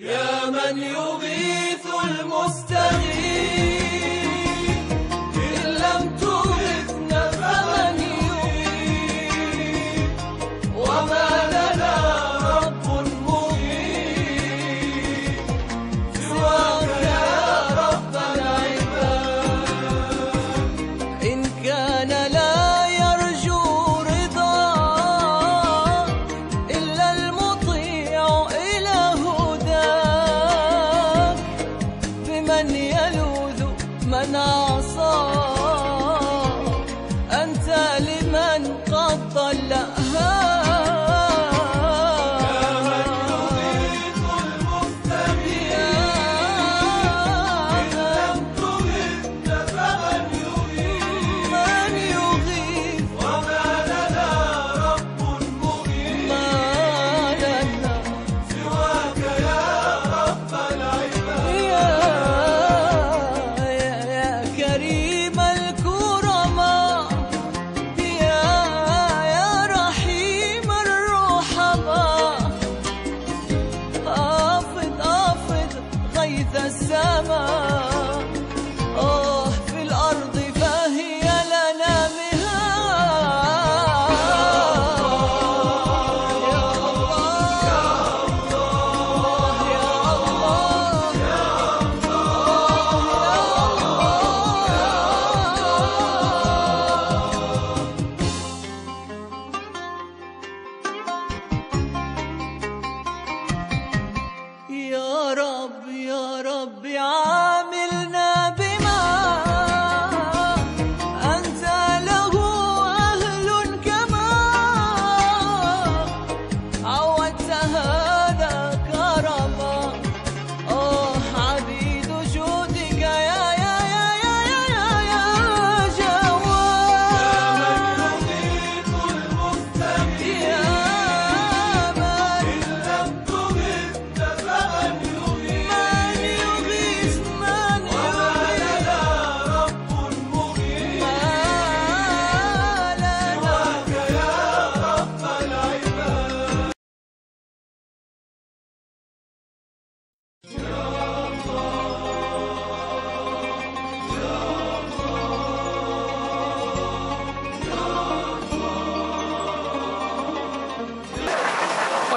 يا من يغيث المستغيث. يلوذ من عصى.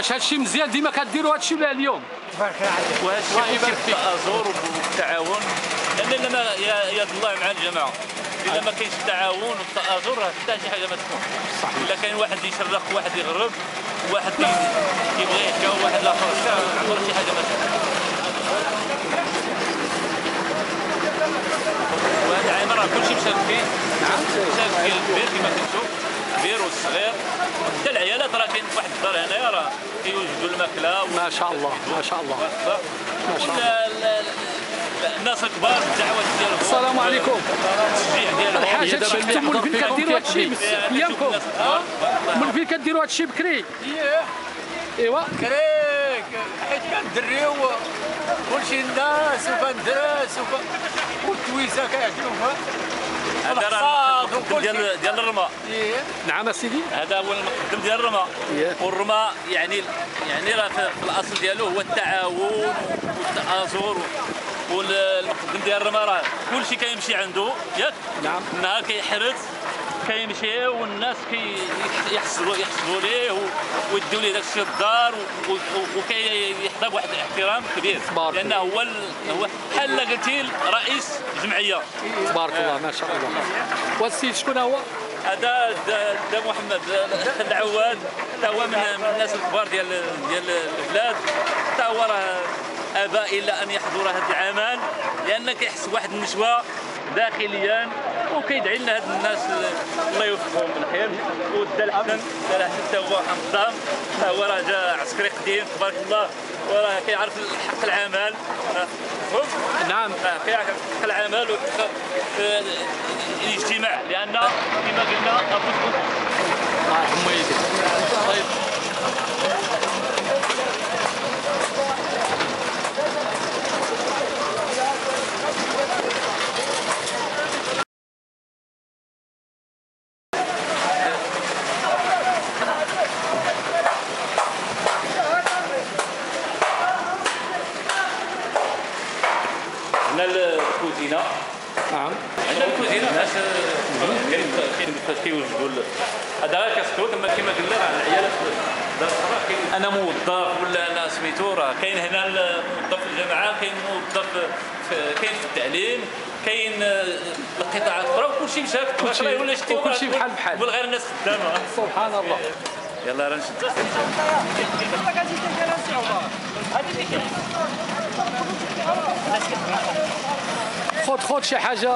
واش هادشي مزيان ديما كديروا هادشي ولا اليوم. وهذا الله الشيء يبارك فيك. التآزر والتعاون لأن لما يا يد الله مع الجماعة. إذا ما كاينش التعاون والتآزر راه حتى شي حاجة ما تكون. صحيح. إلا كاين واحد يشرق واحد يغرب واحد كيبغي يحكى واحد الآخر. حتى عمر شي حاجة ما تكون. وهذا العام راه كلشي مشارك فيه نعم مشارك فيه كما كنشوف. الكبير والصغير حتى العيالات راه كاين واحد الدار هنايا راه كيوجدوا الماكلة ما شاء الله ما شاء الله. ما شاء الله. وال- ال- ال- الناس الكبار الدعوات ديالهم. السلام عليكم. التشجيع ديالهم. الحاج هي دابا هادشي اللي كنتم يحضر من فين كديروا كيحبس. يعني ايامكم. من فين كديروا هادشي بكري. إيوا. كريك. حيت كندريو كلشي الناس وكندرس وك... والتويسه كيعجبوها هذا راه المقدم ديال ديال الرماء. إيه. نعم أسيدي. هذا هو المقدم ديال الرماء. إيه. والرماء يعني يعني راه في في الأصل ديالو هو التعاون والتآزر والمقدم ديال الرماء راه كلشي كيمشي عنده. ياك؟ نعم. النهار كيحرز كيمشي والناس كيحسبوا يحسبوا ليه و- ويدوا ليه داك الشيء الدار وكيحظى بواحد الاحترام كبير. تبارك لأنه هو ال- هو بحال قلتي رئيس جمعية. تبارك الله ما شاء الله. والسيد شكون هو؟ هذا دا, محمد العواد. تا هو من, الناس الكبار ديال ديال البلاد. تا هو راه أبى الا أن يحضر هذا العمل. لأن كيحس بواحد النشوه داخليا. وكيدعي لنا هاد الناس الله يوفقهم بالخير. ودا الحسن دا الحسن تا هو حمضان تا هو راه جا عسكري قديم تبارك الله. وراه كيعرف حق العمل. نعم. كيعرف حق العمل وحق آه، الاجتماع. لأن كما قلنا كيوجدوا هذا كسكوت أما كما قلنا راه العيالات أنا موظف ولا أنا سميتو راه كاين هنا موظف في الجامعة كاين موظف كاين في التعليم كاين آه، القطاعات الأخرى وكلشي مشى في كلشي- ولا شتي وكلشي بحال بحال. تقول غير الناس خدامه سبحان الله. يلا راه نشد خذ خذ شي حاجة.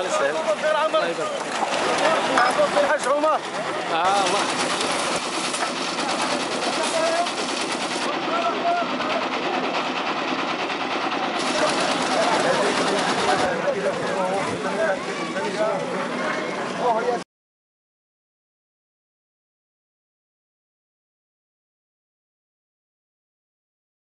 يلا يا سهل الحاج عمر آه الله